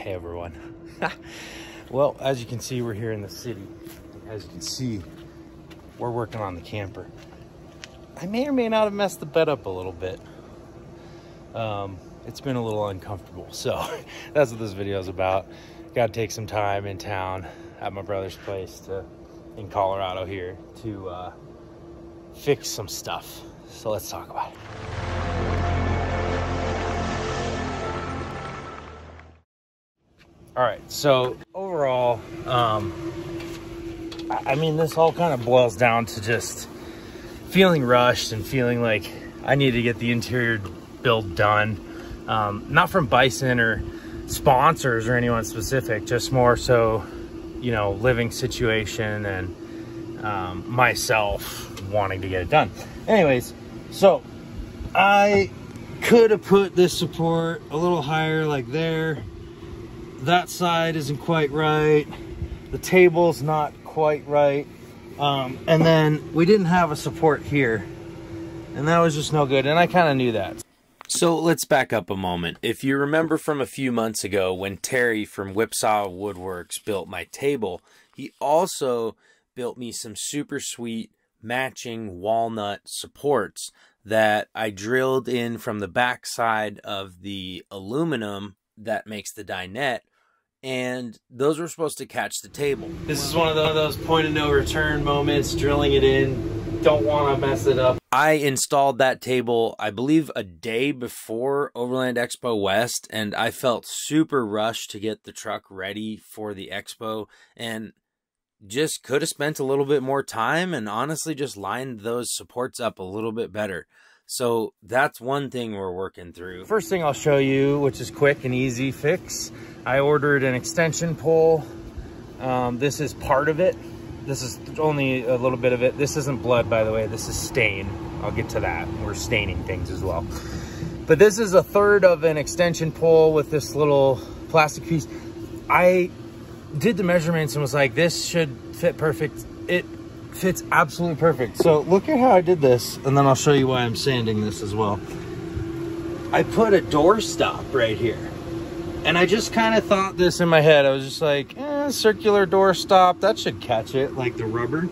Hey everyone. well, as you can see, we're here in the city. As you can see, we're working on the camper. I may or may not have messed the bed up a little bit. Um, it's been a little uncomfortable. So that's what this video is about. Got to take some time in town at my brother's place to in Colorado here to uh, fix some stuff. So let's talk about it. All right, so overall, um, I, mean, this all kind of boils down to just feeling rushed and feeling like I need to get the interior build done. Um, not from Bison or sponsors or anyone specific, just more so, you know, living situation and um, myself wanting to get it done. Anyways, so I could have put this support a little higher like there that side isn't quite right. The table's not quite right. Um, and then we didn't have a support here. And that was just no good. And I kind of knew that. So let's back up a moment. If you remember from a few months ago when Terry from Whipsaw Woodworks built my table, he also built me some super sweet matching walnut supports that I drilled in from the backside of the aluminum that makes the dinette and those were supposed to catch the table. This is one of those point of no return moments, drilling it in, don't want to mess it up. I installed that table, I believe, a day before Overland Expo West, and I felt super rushed to get the truck ready for the expo, and just could have spent a little bit more time and honestly just lined those supports up a little bit better. So that's one thing we're working through. First thing I'll show you, which is quick and easy fix. I ordered an extension pole. Um, this is part of it. This is only a little bit of it. This isn't blood, by the way. This is stain. I'll get to that. We're staining things as well. But this is a third of an extension pole with this little plastic piece. I did the measurements and was like, this should fit perfect. It fits absolutely perfect. So look at how I did this, and then I'll show you why I'm sanding this as well. I put a door stop right here. And I just kind of thought this in my head. I was just like, eh, circular door stop, that should catch it, like the rubber.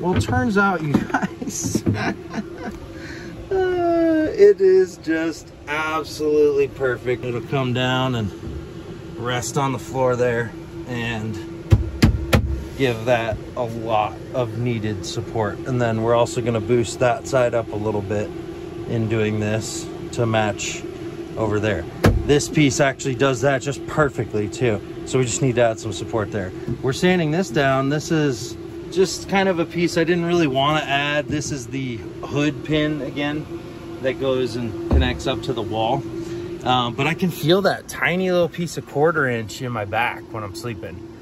Well, turns out, you guys, it is just absolutely perfect. It'll come down and rest on the floor there and give that a lot of needed support. And then we're also gonna boost that side up a little bit in doing this to match over there. This piece actually does that just perfectly too. So we just need to add some support there. We're sanding this down. This is just kind of a piece I didn't really want to add. This is the hood pin again that goes and connects up to the wall. Um, but I can feel that tiny little piece of quarter inch in my back when I'm sleeping.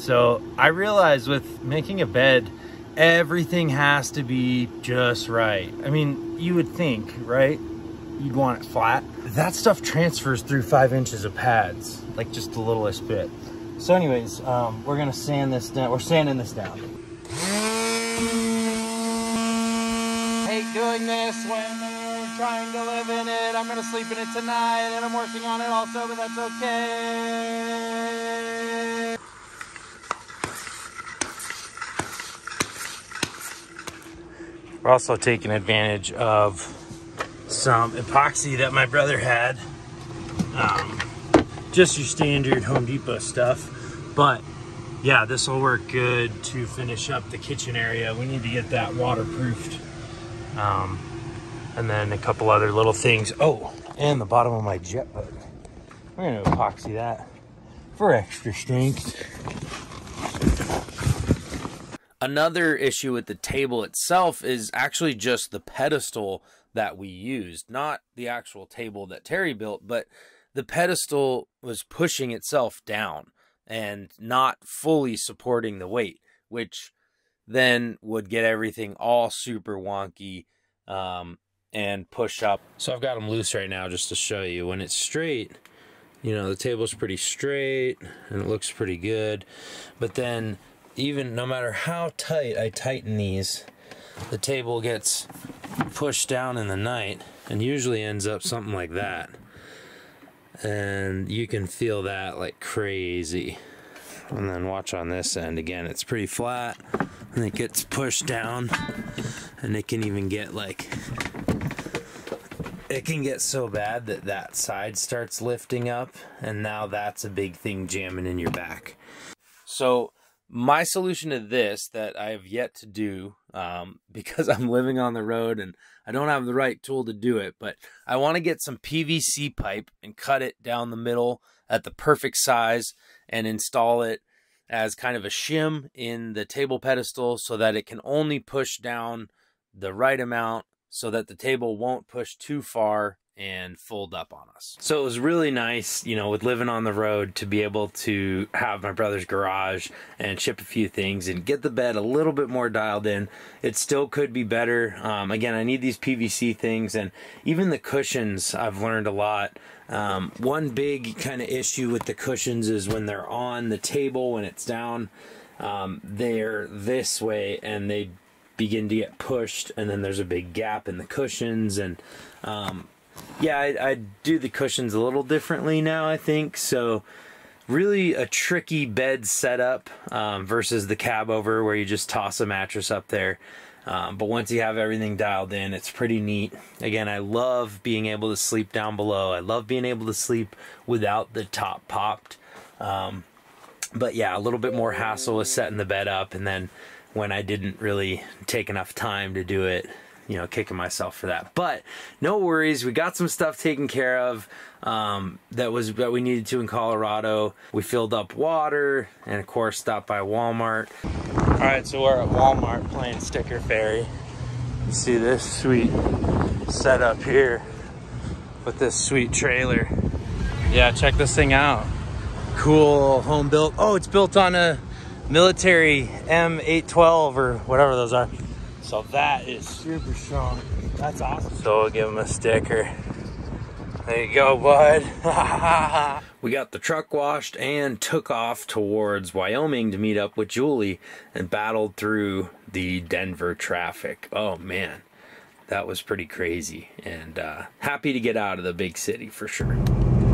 So I realized with making a bed, everything has to be just right. I mean, you would think, right? You'd want it flat. That stuff transfers through five inches of pads, like just the littlest bit. So anyways, um, we're gonna sand this down. We're sanding this down. Hate doing this when they're trying to live in it. I'm gonna sleep in it tonight and I'm working on it also, but that's okay. We're also taking advantage of some epoxy that my brother had. Um, just your standard Home Depot stuff. But yeah, this will work good to finish up the kitchen area. We need to get that waterproofed. Um, and then a couple other little things. Oh, and the bottom of my jet boat. We're gonna epoxy that for extra strength. Another issue with the table itself is actually just the pedestal that we used, not the actual table that Terry built, but the pedestal was pushing itself down and not fully supporting the weight, which then would get everything all super wonky um, and push up. So I've got them loose right now just to show you. When it's straight, you know, the table's pretty straight and it looks pretty good. But then even no matter how tight I tighten these, the table gets pushed down in the night and usually ends up something like that. and you can feel that like crazy. And then watch on this end again, it's pretty flat and it gets pushed down and it can even get like it can get so bad that that side starts lifting up and now that's a big thing jamming in your back. So my solution to this that I have yet to do um, because I'm living on the road and I don't have the right tool to do it, but I want to get some PVC pipe and cut it down the middle at the perfect size and install it as kind of a shim in the table pedestal so that it can only push down the right amount so that the table won't push too far and fold up on us. So it was really nice, you know, with living on the road to be able to have my brother's garage and ship a few things and get the bed a little bit more dialed in. It still could be better. Um, again, I need these PVC things and even the cushions, I've learned a lot. Um, one big kind of issue with the cushions is when they're on the table, when it's down, um, they're this way and they begin to get pushed and then there's a big gap in the cushions and um, yeah, I, I do the cushions a little differently now, I think. So, really a tricky bed setup um, versus the cab over where you just toss a mattress up there. Um, but once you have everything dialed in, it's pretty neat. Again, I love being able to sleep down below. I love being able to sleep without the top popped. Um, but yeah, a little bit more hassle with setting the bed up. And then when I didn't really take enough time to do it, you know, kicking myself for that. But no worries, we got some stuff taken care of um, that was that we needed to in Colorado. We filled up water and of course stopped by Walmart. All right, so we're at Walmart playing Sticker Fairy. You see this sweet setup here with this sweet trailer. Yeah, check this thing out. Cool home built. Oh, it's built on a military M812 or whatever those are. So that is super strong. That's awesome. So we'll give him a sticker. There you go, bud. we got the truck washed and took off towards Wyoming to meet up with Julie and battled through the Denver traffic. Oh man, that was pretty crazy. And uh, happy to get out of the big city for sure.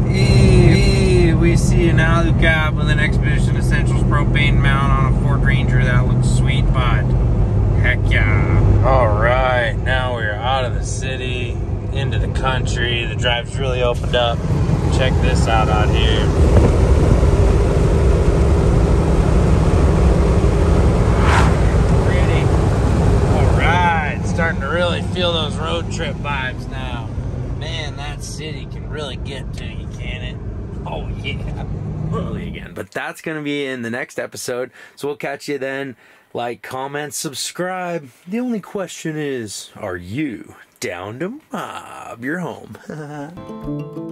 Hey, we see an alu cab with an Expedition Essentials propane mount on a Ford Ranger. That looks sweet, bud. Heck yeah. All right, now we're out of the city, into the country. The drive's really opened up. Check this out out here. Pretty. All right, starting to really feel those road trip vibes now. Man, that city can really get to you, can it? Oh yeah. Really again. But that's going to be in the next episode. So we'll catch you then. Like, comment, subscribe. The only question is, are you down to mob your home?